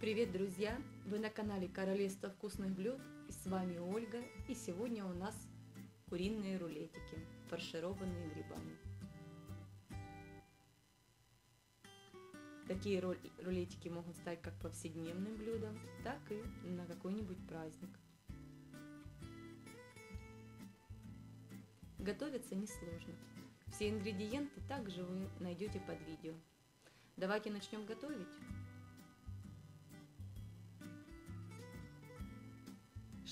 Привет, друзья! Вы на канале Королевство вкусных блюд и с вами Ольга. И сегодня у нас куриные рулетики, фаршированные грибами. Такие рулетики могут стать как повседневным блюдом, так и на какой-нибудь праздник. Готовится несложно. Все ингредиенты также вы найдете под видео. Давайте начнем готовить.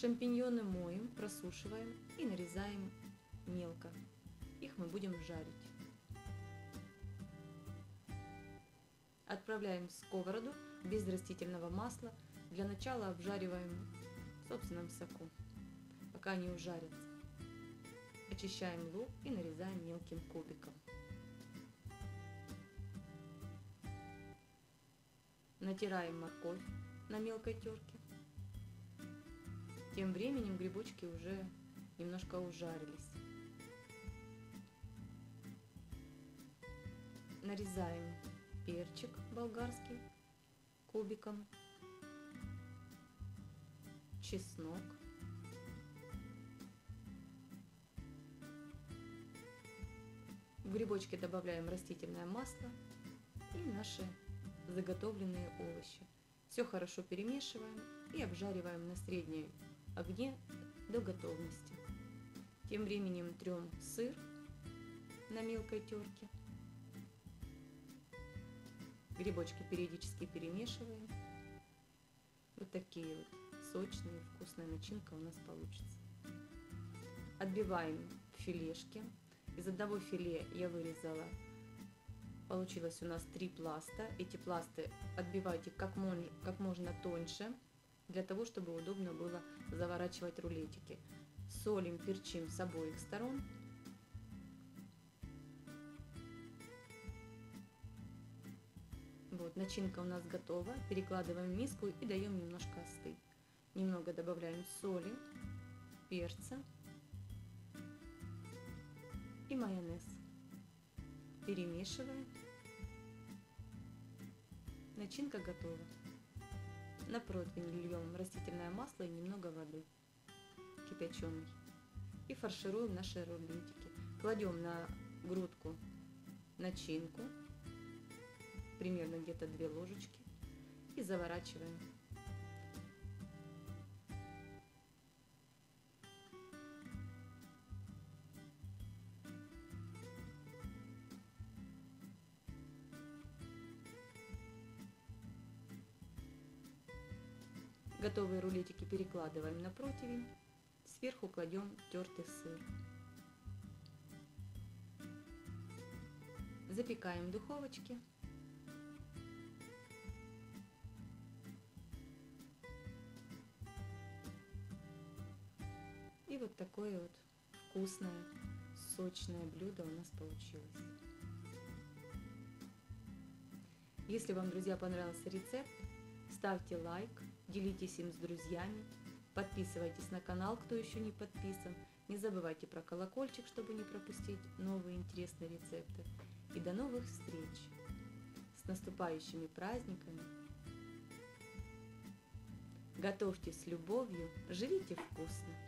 Шампиньоны моем, просушиваем и нарезаем мелко. Их мы будем жарить. Отправляем в сковороду без растительного масла. Для начала обжариваем в собственном соку, пока они ужарятся. Очищаем лук и нарезаем мелким кубиком. Натираем морковь на мелкой терке. Тем временем грибочки уже немножко ужарились. Нарезаем перчик болгарский кубиком, чеснок, в грибочки добавляем растительное масло и наши заготовленные овощи. Все хорошо перемешиваем и обжариваем на средней огне до готовности. Тем временем трем сыр на мелкой терке. Грибочки периодически перемешиваем. Вот такие вот сочные, вкусная начинка у нас получится. Отбиваем филешки. Из одного филе я вырезала, получилось у нас три пласта. Эти пласты отбивайте как, мон, как можно тоньше для того, чтобы удобно было заворачивать рулетики. Солим, перчим с обоих сторон. Вот, начинка у нас готова. Перекладываем в миску и даем немножко остыть. Немного добавляем соли, перца и майонез. Перемешиваем. Начинка готова. На противень льем растительное масло и немного воды кипяченой. И фаршируем наши рулетики. Кладем на грудку начинку, примерно где-то 2 ложечки, и заворачиваем Готовые рулетики перекладываем на противень. Сверху кладем тертый сыр. Запекаем в духовочке. И вот такое вот вкусное, сочное блюдо у нас получилось. Если вам, друзья, понравился рецепт, ставьте лайк, делитесь им с друзьями, подписывайтесь на канал, кто еще не подписан, не забывайте про колокольчик, чтобы не пропустить новые интересные рецепты. И до новых встреч! С наступающими праздниками! Готовьте с любовью, живите вкусно!